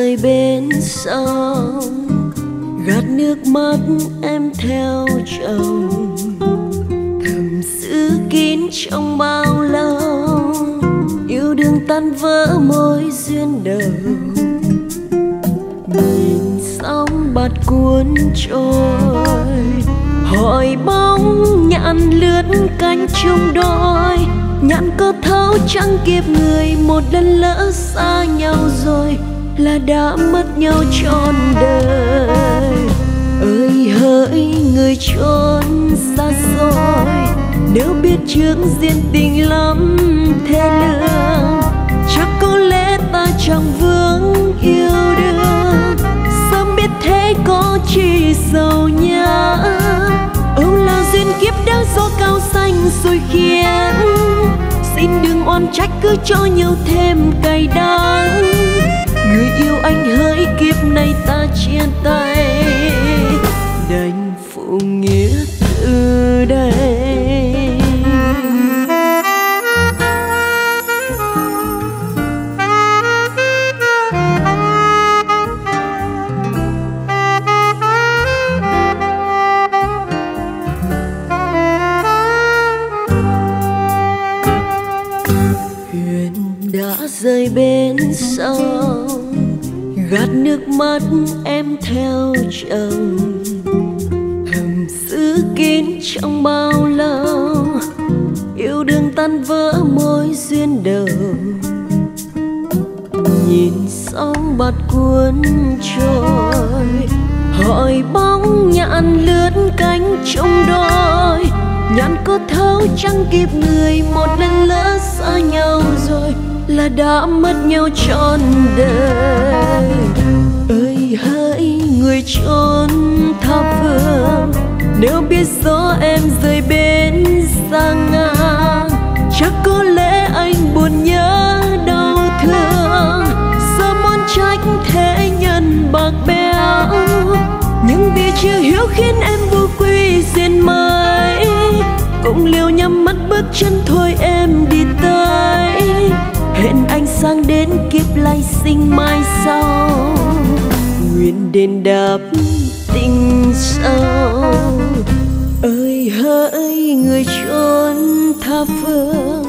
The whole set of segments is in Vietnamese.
rơi bên sông, gạt nước mắt em theo chồng. Thầm giữ kín trong bao lâu, yêu đương tan vỡ mối duyên đầu nhìn sóng bạt cuốn trôi, hỏi bóng nhạn lướt cánh chung đôi. Nhạn có thấu chẳng kịp người, một lần lỡ xa nhau rồi là đã mất nhau trọn đời. Ơi, hỡi người trốn xa xôi, nếu biết trước duyên tình lắm thế lương chắc có lẽ ta chẳng vương yêu đương. Sớm biết thế có chỉ sầu nhã âu là duyên kiếp đã do cao xanh rồi khiến. Xin đừng oan trách, cứ cho nhau thêm cay đắng người yêu anh hỡi kiếp này ta chia tay. Đành phụ nghĩa rơi bên sông gạt nước mắt em theo chồng. Thầm giữ kín trong bao lâu. Yêu đương tan vỡ mối duyên đầu. Nhìn sóng bạt cuốn trôi. Hỏi bóng nhạn lướt cánh trong đôi. Nhạn có thấu chẳng kịp người, một lần lỡ xa nhau rồi là đã mất nhau trọn đời. Ơi hỡi người trốn tha phương. Nếu biết gió em rời bên xa ngang chắc có lẽ anh buồn nhớ đau thương. Sao muốn trách thế nhân bạc béo? Nhưng vì chưa hiểu khiến em vô quy diên mãi cũng liều nhắm mắt bước chân thôi, em đi tìm hẹn anh sang đến kiếp lai sinh mai sau. Nguyện đền đáp tình sâu ơi, hỡi, người trốn tha phương.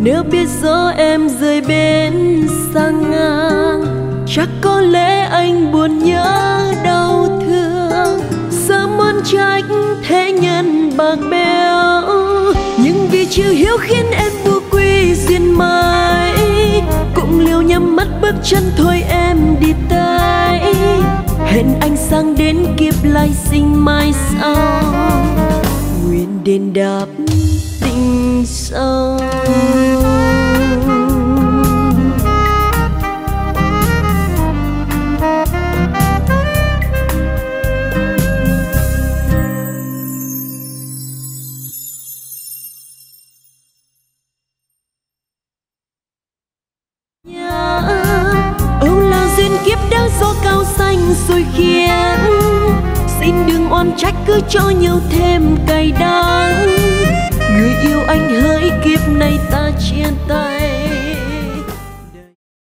Nếu biết rõ em rời bên xa ngang, chắc có lẽ anh buồn nhớ đau thương. Sớm muốn trách thế nhân bạc bẽo nhưng vì chưa hiểu khiến em buồn. Mất mắt bước chân thôi em đi tới. Hẹn anh sang đến kiếp lai sinh mai sau. Nguyện đền đáp tình sâu rồi khiến xin đừng oan trách, cứ cho nhiều thêm cay đắng. Người yêu anh hỡi kiếp này ta chia tay.